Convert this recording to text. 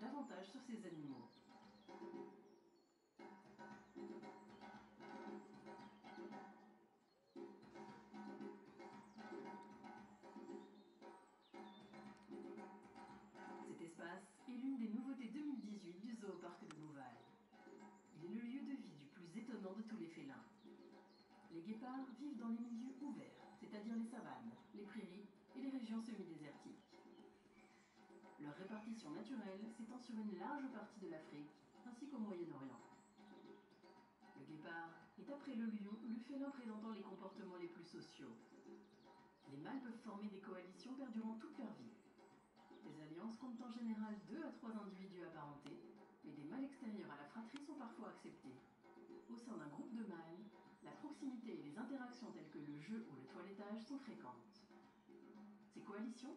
davantage sur ces animaux. Cet espace est l'une des nouveautés 2018 du Zooparc de Bouval. Il est le lieu de vie du plus étonnant de tous les félins. Les guépards vivent dans les milieux ouverts, c'est-à-dire les savanes, les prairies et les régions semi-désertiques. Leur répartition naturelle s'étend sur une large partie de l'Afrique ainsi qu'au Moyen-Orient. Le guépard est après le lion le félin présentant les comportements les plus sociaux. Les mâles peuvent former des coalitions perdurant toute leur vie. Les alliances comptent en général 2 à 3 individus apparentés, mais des mâles extérieurs à la fratrie sont parfois acceptés. Au sein d'un groupe de mâles, la proximité et les interactions telles que le jeu ou le toilettage sont fréquentes. Ces coalitions